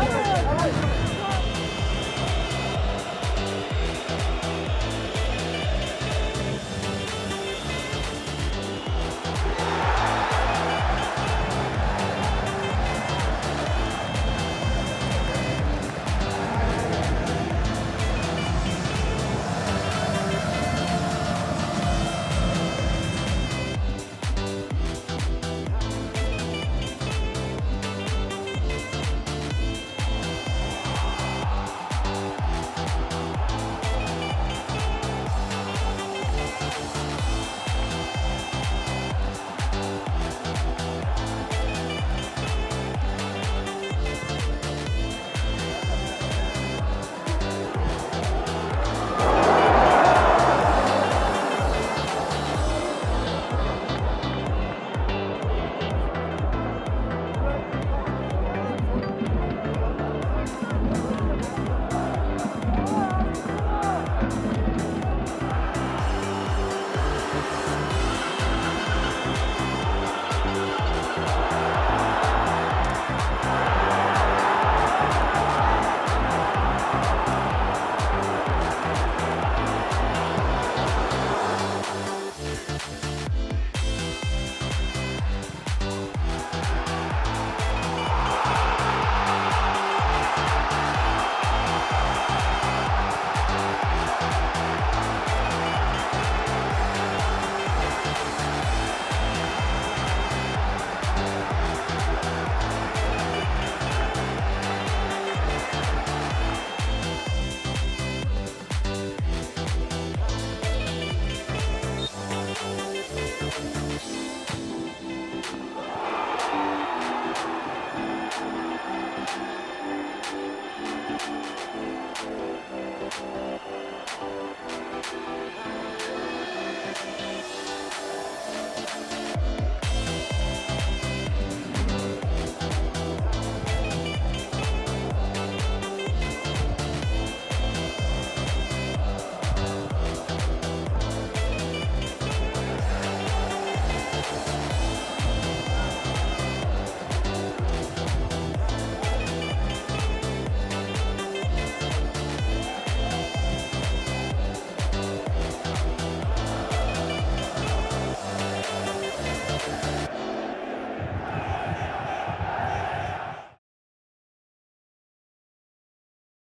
아